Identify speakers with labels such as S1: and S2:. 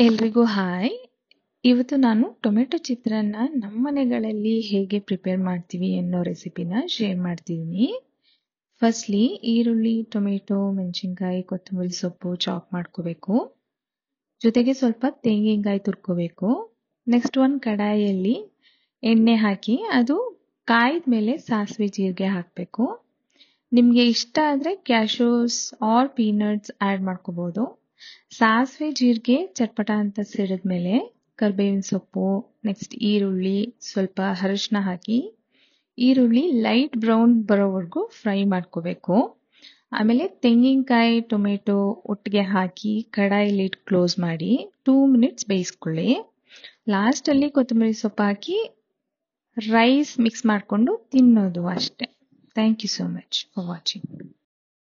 S1: ಎಲ್ರಿಗೂ ಹಾಯ್. ಇವತ್ತು ನಾನು ಟೊಮೆಟೊ ಚಿತ್ರಾನ್ನ ನಮ್ಮ ಮನೆಗಳಲ್ಲಿ ಹೇಗೆ ಪ್ರಿಪೇರ್ ಮಾಡ್ತೀವಿ ಅನ್ನೋ ರೆಸಿಪಿನ ಶೇರ್ ಮಾಡ್ತಿದ್ದೀನಿ ಫಸ್ಟ್ಲಿ ಈರುಳ್ಳಿ, ಟೊಮೆಟೊ, ಮೆಣಸಿನ್ಕಾಯಿ, ಕೊತ್ತಂಬರಿ ಸೊಪ್ಪು ಚಾಪ್ ಮಾಡ್ಕೋಬೇಕು. ಜೊತೆಗೆ ಸ್ವಲ್ಪ ತೆಂಗಿನಕಾಯಿ ತುರ್ಕೋಬೇಕು. ನೆಕ್ಸ್ಟ್ ಒಂದು ಕಡಾಯಿಯಲ್ಲಿ ಎಣ್ಣೆ ಹಾಕಿ ಅದು ಕಾಯ್ದ ಮೇಲೆ ಸಾಸಿವೆ ಜೀರಿಗೆ ಹಾಕಬೇಕು. ನಿಮಗೆ ಇಷ್ಟ ಆದರೆ ಕ್ಯಾಶೋಸ್ ಆರ್ ಪೀನಟ್ಸ್ ಆ್ಯಡ್ ಮಾಡ್ಕೋಬೋದು. ಸಾಸಿವೆ, ಜೀರಿಗೆ, ಚಟ್ಪಟ ಅಂತ ಸಿಡಿದ್ಮೇಲೆ ಕರ್ಬೇವಿನ ಸೊಪ್ಪು ನೆಕ್ಸ್ಟ್ ಈರುಳ್ಳಿ, ಸ್ವಲ್ಪ ಅರಿಶಿನ ಹಾಕಿ, ಈರುಳ್ಳಿ ಲೈಟ್ ಬ್ರೌನ್ ಬರೋವರೆಗೂ ಫ್ರೈ ಮಾಡ್ಕೋಬೇಕು. ಆಮೇಲೆ ತೆಂಗಿನಕಾಯಿ, ಟೊಮೆಟೊ ಒಟ್ಟಿಗೆ ಹಾಕಿ ಕಡಾಯಿಲಿ ಕ್ಲೋಸ್ ಮಾಡಿ ಟೂ ಮಿನಿಟ್ಸ್ ಬೇಯಿಸ್ಕೊಳ್ಳಿ. ಲಾಸ್ಟಲ್ಲಿ ಕೊತ್ತಂಬರಿ ಸೊಪ್ಪು ಹಾಕಿ ರೈಸ್ ಮಿಕ್ಸ್ ಮಾಡಿಕೊಂಡು ತಿನ್ನೋದು ಅಷ್ಟೆ. Thank you so much for watching